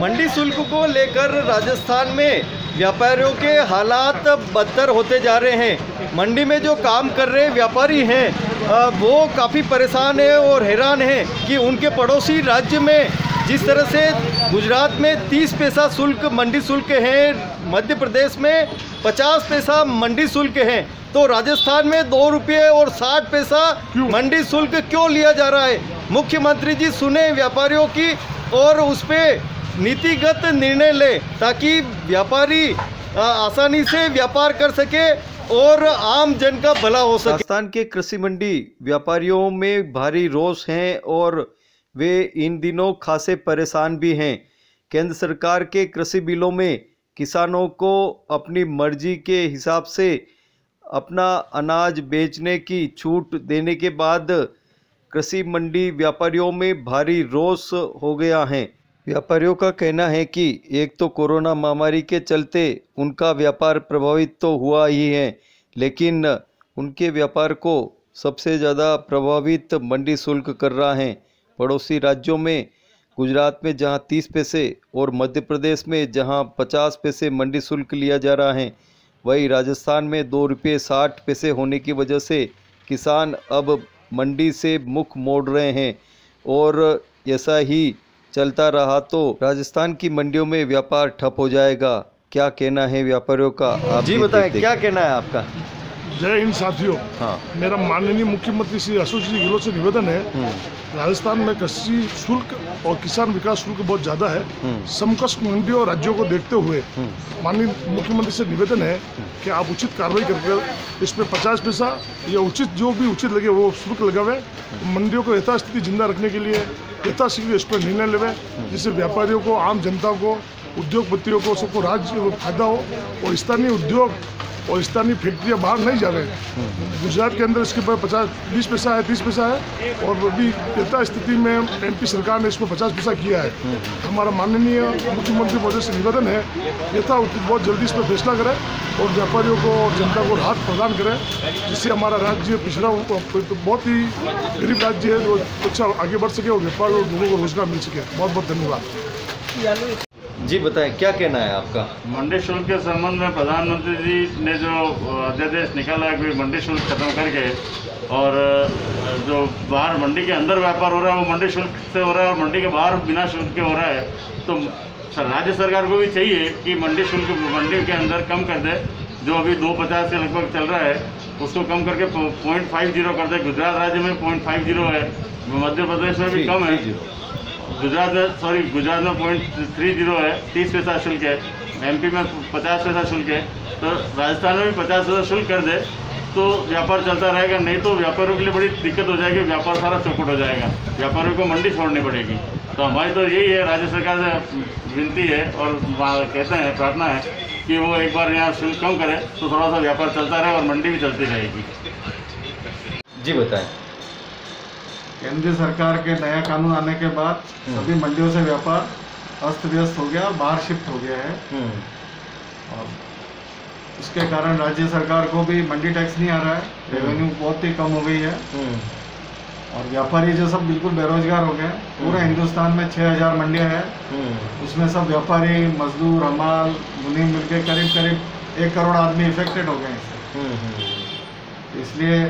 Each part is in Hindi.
मंडी शुल्क को लेकर राजस्थान में व्यापारियों के हालात बदतर होते जा रहे हैं। मंडी में जो काम कर रहे व्यापारी हैं वो काफ़ी परेशान है और हैरान हैं कि उनके पड़ोसी राज्य में जिस तरह से गुजरात में 30 पैसा शुल्क मंडी शुल्क है, मध्य प्रदेश में 50 पैसा मंडी शुल्क है तो राजस्थान में दो रुपये और 60 पैसा मंडी शुल्क क्यों लिया जा रहा है? मुख्यमंत्री जी सुने व्यापारियों की और उस पर नीतिगत निर्णय ले ताकि व्यापारी आसानी से व्यापार कर सके और आम जन का भला हो सके। राजस्थान के कृषि मंडी, व्यापारियों में भारी रोष हैं और वे इन दिनों खासे परेशान भी हैं। केंद्र सरकार के कृषि बिलों में किसानों को अपनी मर्ज़ी के हिसाब से अपना अनाज बेचने की छूट देने के बाद कृषि मंडी व्यापारियों में भारी रोष हो गया है। व्यापारियों का कहना है कि एक तो कोरोना महामारी के चलते उनका व्यापार प्रभावित तो हुआ ही है, लेकिन उनके व्यापार को सबसे ज़्यादा प्रभावित मंडी शुल्क कर रहा है। पड़ोसी राज्यों में, गुजरात में जहाँ 30 पैसे और मध्य प्रदेश में जहाँ 50 पैसे मंडी शुल्क लिया जा रहा है, वही राजस्थान में दो रुपये साठ पैसे होने की वजह से किसान अब मंडी से मुख मोड़ रहे हैं और ऐसा ही चलता रहा तो राजस्थान की मंडियों में व्यापार ठप हो जाएगा। क्या कहना है व्यापारियों का? आप जी बताएँ, क्या कहना है आपका? जय हिंद साथियों। हाँ। मेरा माननीय मुख्यमंत्री श्री अशोक जी गहलोत से निवेदन है हम्म, राजस्थान में कृषि शुल्क और किसान विकास शुल्क बहुत ज़्यादा है। हम्म। समकक्ष मंडियों और राज्यों को देखते हुए हम्म। माननीय मुख्यमंत्री से निवेदन है कि आप उचित कार्रवाई करके इस पे पचास पैसा या उचित जो भी उचित लगे वो शुल्क लगावे। मंडियों को यथास्थिति ज़िंदा रखने के लिए यथाशीघ्र इस पर निर्णय लेवे, जिससे व्यापारियों को, आम जनता को, उद्योगपतियों को, सबको राज्य, फ़ायदा हो और स्थानीय उद्योग और स्थानीय फैक्ट्रियाँ बाहर नहीं जा रहे। गुजरात के अंदर इसके ऊपर पचास, बीस पैसा है, तीस पैसा है, और अभी यथा स्थिति में एमपी सरकार ने इसको पचास पैसा किया है। हमारा माननीय मुख्यमंत्री महोदय से निवेदन है यथा बहुत जल्दी इस पर फैसला करें और व्यापारियों को और जनता को राहत प्रदान करें, जिससे हमारा राज्य पिछड़ा हुआ- बहुत ही गरीब राज्य है जो अच्छा आगे बढ़ सके और व्यापार और लोगों को रोज़गार मिल सके। बहुत बहुत धन्यवाद। जी बताएँ क्या कहना है आपका? मंडी शुल्क के संबंध में प्रधानमंत्री जी ने जो अध्यादेश निकाला है कि मंडी शुल्क खत्म करके और जो बाहर मंडी के अंदर व्यापार हो रहा है वो मंडी शुल्क से हो रहा है और मंडी के बाहर बिना शुल्क के हो रहा है तो राज्य सरकार को भी चाहिए कि मंडी शुल्क मंडी के अंदर कम कर दे जो अभी दो पचास के लगभग चल रहा है उसको कम करके पॉइंट फाइव ज़ीरो कर दे। गुजरात राज्य में पॉइंट फाइव ज़ीरो है मध्य प्रदेश में भी कम है। गुजरात में सॉरी गुजरात में पॉइंट थ्री ज़ीरो है, तीस पैसा शुल्क है एमपी में पचास पैसा शुल्क है तो राजस्थान में भी पचास पैसा शुल्क कर दे तो व्यापार चलता रहेगा, नहीं तो व्यापारियों के लिए बड़ी दिक्कत हो जाएगी, व्यापार सारा चौपट हो जाएगा, व्यापारियों को मंडी छोड़नी पड़ेगी। तो हमारी तो यही है, राज्य सरकार से विनती है और कहते हैं, प्रार्थना है कि वो एक बार यहाँ शुल्क कम करे तो थोड़ा सा व्यापार चलता रहे और मंडी भी चलती रहेगी। जी, बताएँ। केंद्र सरकार के नया कानून आने के बाद सभी मंडियों से व्यापार अस्त व्यस्त हो गया और बाहर शिफ्ट हो गया है। हम्म, और उसके कारण राज्य सरकार को भी मंडी टैक्स नहीं आ रहा है। रेवेन्यू बहुत ही कम हो गई है। हम्म, और व्यापारी जो सब बिल्कुल बेरोजगार हो गए हैं। पूरे हिंदुस्तान में 6000 मंडियाँ हैं। हम्म, उसमें सब व्यापारी मजदूर हमाल मुनीम मिलकर करीब करीब एक करोड़ आदमी इफेक्टेड हो गए हैं इससे हम्म, हम्म। इसलिए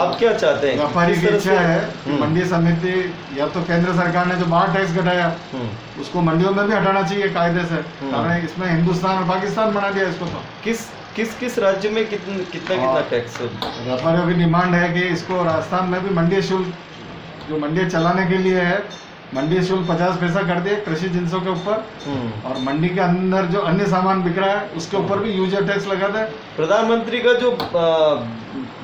आप क्या चाहते हैं? व्यापारी की इच्छा है कि हम्म, मंडी समिति या तो केंद्र सरकार ने जो बाहर टैक्स घटाया हम्म, उसको मंडियों में भी हटाना चाहिए कायदे से। हम्म। कारण इसमें हिंदुस्तान और पाकिस्तान बना दिया इसको तो। किस किस किस राज्य में कितन, कितना कितना टैक्स व्यापारियों की डिमांड है कि इसको राजस्थान में भी मंडी शुल्क जो मंडी चलाने के लिए है मंडी शुल्क पचास पैसा कर दिए कृषि जिनसों के ऊपर। हम्म। और मंडी के अंदर जो अन्य सामान बिक रहा है उसके ऊपर भी यूज़र टैक्स लगा दे। प्रधानमंत्री का जो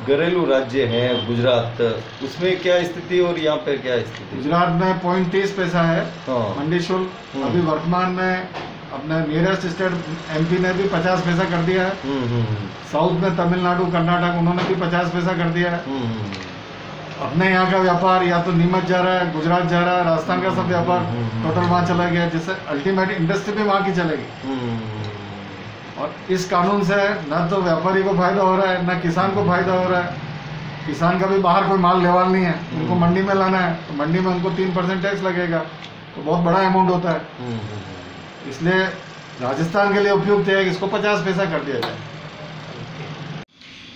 घरेलू राज्य है गुजरात उसमें क्या स्थिति और यहाँ पे क्या स्थिति? गुजरात में पॉइंट तीस पैसा है हाँ। मंडी शुल्क। हम्म। अभी वर्तमान में अपने नियरेस्ट स्टेट एमपी ने भी पचास पैसा कर दिया है। हम्म, हम्म, साउथ में तमिलनाडु कर्नाटक उन्होंने भी पचास पैसा कर दिया है। हम्म, हम्म, अपने यहाँ का व्यापार या तो नीमच जा रहा है गुजरात जा रहा है राजस्थान का सब व्यापार हम्म। टोटल वहाँ चला गया जिससे अल्टीमेट इंडस्ट्री भी वहाँ की चलेगी। हम्म, और इस कानून से न तो व्यापारी को फ़ायदा हो रहा है न किसान को फ़ायदा हो रहा है। किसान का भी बाहर कोई माल लेवाल नहीं है उनको हम्म। मंडी में लाना है तो मंडी में उनको तीन परसेंट टैक्स लगेगा तो बहुत बड़ा अमाउंट होता है। हम्म, हम्म, इसलिए राजस्थान के लिए उपयुक्त है इसको पचास पैसा कर दिया जाए।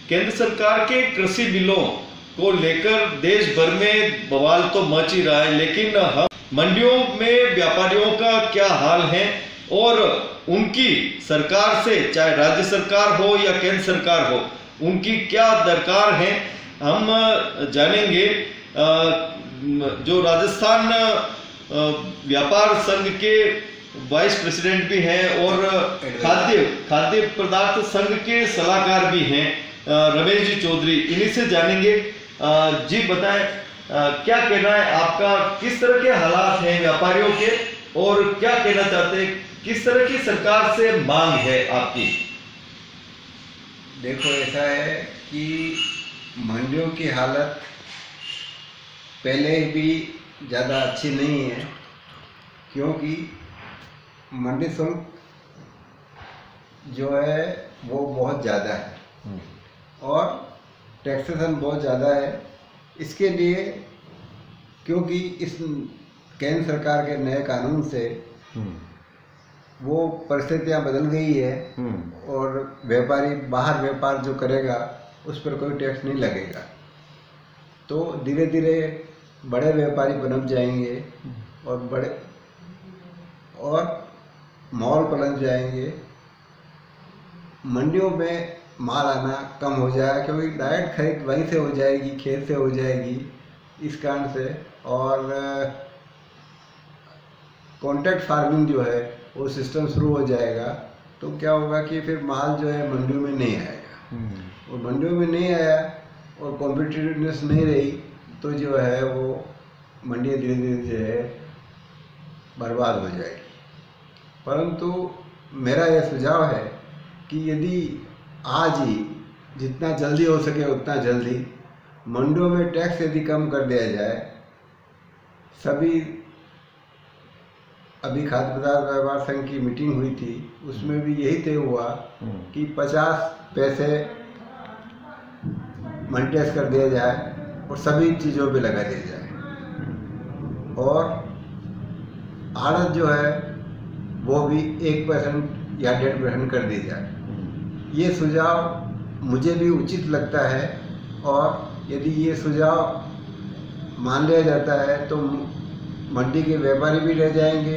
केंद्र सरकार के कृषि बिलों को लेकर देश भर में बवाल तो मच ही रहा है, लेकिन हम मंडियों में, व्यापारियों का क्या हाल है? और उनकी सरकार से, चाहे राज्य सरकार हो या केंद्र सरकार हो, उनकी क्या दरकार है? हम जानेंगे। जो राजस्थान व्यापार संघ के वाइस प्रेसिडेंट भी हैं और खाद्य खाद्य पदार्थ संघ के सलाहकार भी हैं रमेश जी चौधरी। इन्हीं से जानेंगे। जी बताएँ क्या कहना है आपका किस तरह के हालात हैं व्यापारियों के और क्या कहना चाहते हैं किस तरह की सरकार से मांग है आपकी? देखो ऐसा है कि मंडियों की हालत पहले भी ज़्यादा अच्छी नहीं है क्योंकि मंडी शुल्क जो है वो बहुत ज़्यादा है। और टैक्सेशन बहुत ज़्यादा है। इसके लिए क्योंकि इस केंद्र सरकार के नए कानून से वो परिस्थितियाँ बदल गई है और व्यापारी बाहर व्यापार जो करेगा उस पर कोई टैक्स नहीं लगेगा। तो धीरे धीरे बड़े व्यापारी बनप जाएँगे और बड़े और मॉल पलट जाएँगे। मंडियों में माल आना कम हो जाएगा क्योंकि डायरेक्ट खरीद वहीं से हो जाएगी खेत से हो जाएगी इस कारण से। और कॉन्ट्रैक्ट फ़ार्मिंग जो है वो सिस्टम शुरू हो जाएगा। तो क्या होगा कि फिर माल जो है मंडियों में नहीं आएगा। और मंडियों में नहीं आया और कॉम्पिटिटिवनेस नहीं रही तो जो है वो मंडियाँ धीरे धीरे जो है बर्बाद हो जाएगी। परंतु मेरा यह सुझाव है कि यदि आज ही जितना जल्दी हो सके उतना जल्दी। मंडियों में टैक्स यदि कम कर दिया जाए सभी अभी खाद्य पदार्थ व्यापार संघ की मीटिंग हुई थी उसमें भी यही तय हुआ कि 50 पैसे मनी टैक्स कर दिया जाए और सभी चीज़ों पे लगा दिया जाए। और आड़त जो है वो भी एक परसेंट या डेढ़ परसेंट कर दी जाए। ये सुझाव मुझे भी उचित लगता है और यदि ये सुझाव मान लिया जाता है तो मंडी के व्यापारी भी रह जाएँगे,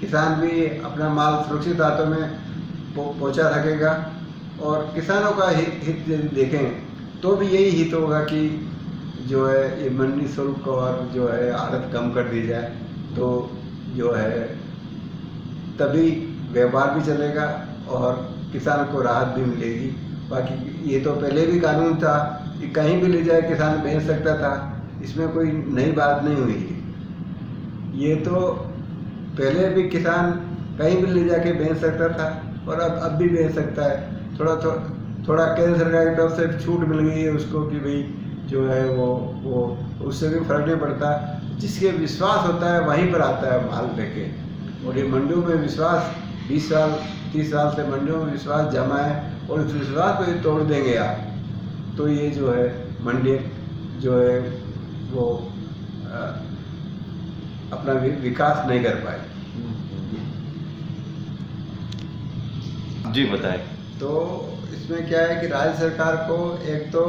किसान भी अपना माल सुरक्षित हाथों में पहुँचा सकेगा और किसानों का हित हित देखें तो भी यही हित होगा कि जो है ये मंडी शुल्क और जो है आड़त कम कर दी जाए तो जो है तभी व्यापार भी चलेगा और किसान को राहत भी मिलेगी। बाकी ये तो पहले भी कानून था कि कहीं भी ले जाए किसान बेच सकता था। इसमें कोई नई बात नहीं हुई। है ये तो पहले भी किसान कहीं भी ले जाके बेच सकता था और अब अब भी बेच सकता है। थोड़ा थो, थोड़ा केंद्र सरकार की तरफ़ से छूट मिल गई है उसको कि भाई जो है वो वो उससे भी फ़र्क नहीं पड़ता। जिसके विश्वास होता है वहीं पर आता है माल लेके। और ये मंडियों में विश्वास 20 साल 30 साल से मंडियों में विश्वास जमा है और उस विश्वास को तोड़ देंगे आप। तो ये जो है मंडी जो है वो आ, अपना विकास नहीं कर पाए। जी बताए। तो इसमें क्या है कि राज्य सरकार को एक तो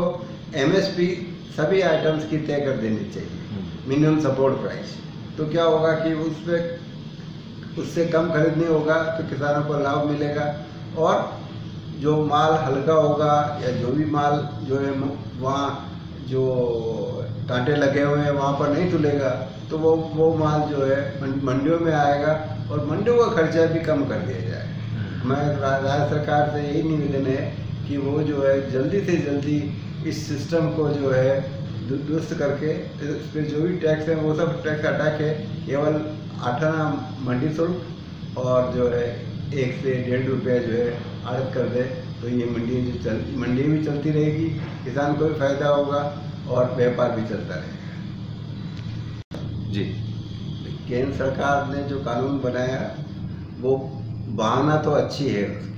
एमएसपी सभी आइटम्स की तय कर देनी चाहिए। मिनिमम सपोर्ट प्राइस तो क्या होगा कि उसमें उससे कम खरीद नहीं होगा तो किसानों को लाभ मिलेगा। और जो माल हल्का होगा या जो भी माल जो है, वहाँ जो कांटे लगे हुए हैं, वहाँ पर नहीं तुलेगा तो वो वो माल जो है मंडियों में आएगा और मंडियों का खर्चा भी कम कर दिया जाए। मैं राज्य सरकार से यही निवेदन है कि वो जो है, जल्दी से जल्दी इस सिस्टम को जो है, दुरुस्त करके, इस पर जो भी टैक्स है, वो सब टैक्स हटा के केवल आठाना मंडी शुल्क और जो है एक से डेढ़ रुपया जो है आड़त कर दे तो ये मंडी जो चल मंडी भी चलती रहेगी किसान को भी फ़ायदा होगा और व्यापार भी चलता रहेगा। जी। केंद्र सरकार ने जो कानून बनाया वो भावना तो अच्छी है उसकी।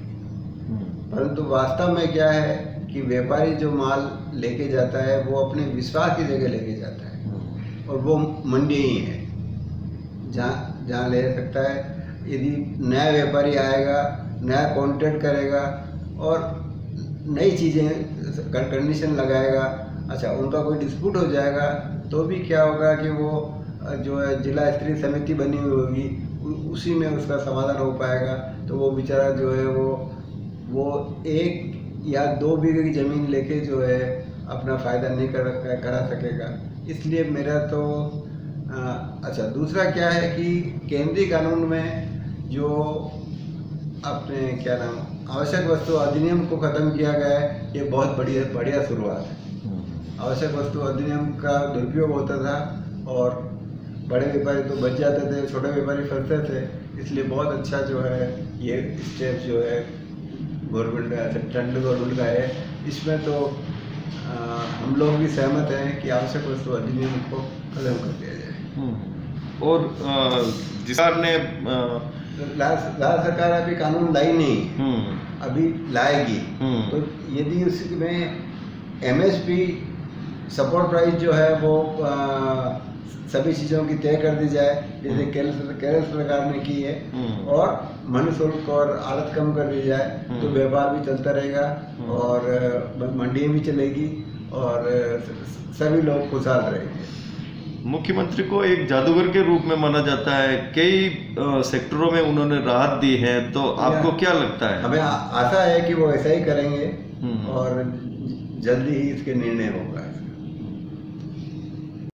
परंतु वास्तव में क्या है कि व्यापारी जो माल लेके जाता है वो अपने विश्वास की जगह लेके जाता है। और वो मंडी ही है। जहाँ जहाँ ले सकता है। यदि नया व्यापारी आएगा, नया कॉन्ट्रैक्ट करेगा और नई चीज़ें कंडीशन लगाएगा अच्छा उनका कोई डिस्प्यूट हो जाएगा तो भी क्या होगा कि वो, जो है, जिला स्तरीय समिति बनी हुई होगी उसी में उसका समाधान हो पाएगा। तो वो बेचारा जो है, वो वो एक या दो बीघे की ज़मीन लेके जो है, अपना फ़ायदा नहीं कर, करा सकेगा। इसलिए मेरा तो अच्छा दूसरा क्या है कि केंद्रीय कानून में जो अपने क्या नाम आवश्यक वस्तु अधिनियम को ख़त्म किया गया है ये बहुत बढ़िया बढ़िया शुरुआत है। आवश्यक वस्तु अधिनियम का दुरुपयोग होता था और बड़े व्यापारी तो बच जाते थे छोटे व्यापारी फंसते थे इसलिए बहुत अच्छा जो है ये स्टेप जो है गवर्नमेंट का सेंट्रल गवर्नमेंट का है। इसमें तो अ, हम लोग भी सहमत हैं कि आवश्यक वस्तु अधिनियम को खत्म कर दिया जाए। हम्म। और जिस सरकार ने लाल सरकार अभी कानून लाई नहीं हम्म, अभी लाएगी हम्म। तो यदि उसमें एमएसपी सपोर्ट प्राइस जो है वो आ, सभी चीज़ों की तय कर दी जाए जैसे केरल केरल सरकार ने की है हम्म। और मन शुल्क और आड़त कम कर दी जाए तो हम्म। व्यापार भी चलता रहेगा और मंडियाँ भी चलेगी और सभी लोग खुशहाल रहेंगे मुख्यमंत्री को एक जादूगर के रूप में माना जाता है। कई सेक्टरों में उन्होंने राहत दी है तो आपको क्या लगता है? हमें आशा है कि वो ऐसा ही करेंगे हम्म। और जल्दी ही इसके निर्णय होगा।